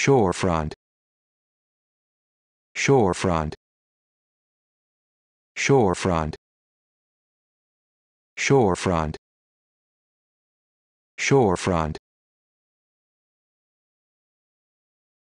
shorefront. Shorefront. Shorefront. Shorefront. Shorefront.